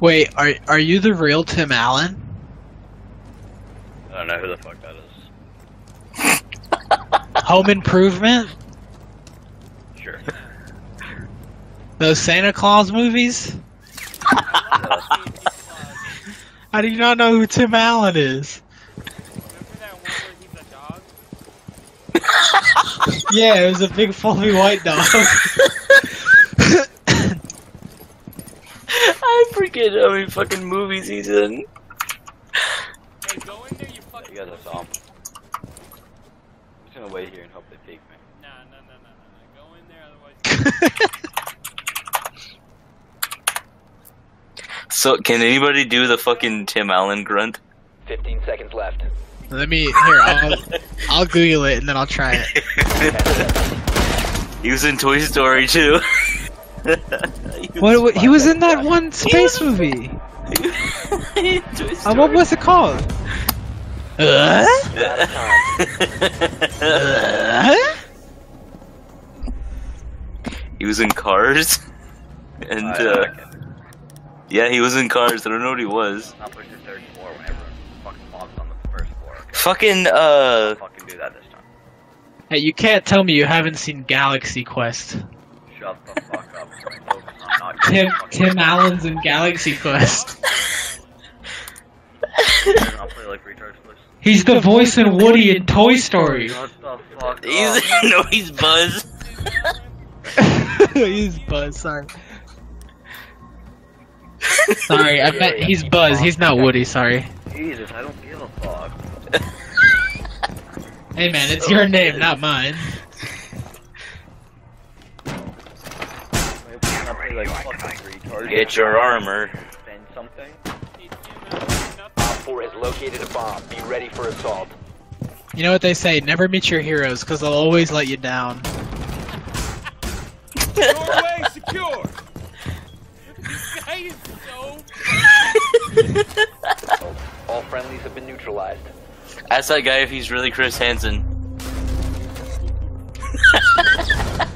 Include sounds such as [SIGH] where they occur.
Wait, are are you the real Tim Allen? I don't know who the fuck that is. [LAUGHS] Home Improvement? Sure. Those Santa Claus movies? [LAUGHS] How do you not know who Tim Allen is? Remember that one where he's a dog? [LAUGHS] Yeah, it was a big fluffy white dog. I forget how many fucking movies he's in. Hey, go in there, you fucking. You guys are saw. I'm just gonna wait here and hope they peek me. Nah, nah, nah, nah, nah. Go in there, otherwise. [LAUGHS] So, can anybody do the fucking Tim Allen grunt? 15 seconds left. Let me here. I'll I'll Google it and then I'll try it. [LAUGHS] he was in Toy Story too. [LAUGHS] What, what? He was in that one space movie. Uh, [LAUGHS] what was it called? Uh? Uh? he was in Cars. [LAUGHS] And, I- uh, yeah, he was in Cars. I don't know what he was. not push the third floor whenever fucking bombs on the first floor. Okay? Fucking, uh, fucking do that this time. Hey, you can't tell me you haven't seen Galaxy Quest. Shut the fuck Tim Tim Allen's in Galaxy Quest. I'll play like retards, please. He's the voice in Woody in Toy Story. Shut the fuck he's, up. [LAUGHS] no, he's Buzz. [LAUGHS] he's Buzz. Sorry. Sorry, I bet he's Buzz. He's not Woody. Sorry. Jesus, I don't give a fuck. Hey man, it's your name, not mine. Wait, can I play like fucking retards? Get your armor. Defend something? Hey, Tim Allen, nothing. Op 4 has located a bomb. Be ready for assault. You know what they say? Never meet your heroes, because they'll always let you down. Doorway secure. This guy is so. All friendlies have been neutralized. Ask that guy if he's really Chris Hansen. [LAUGHS]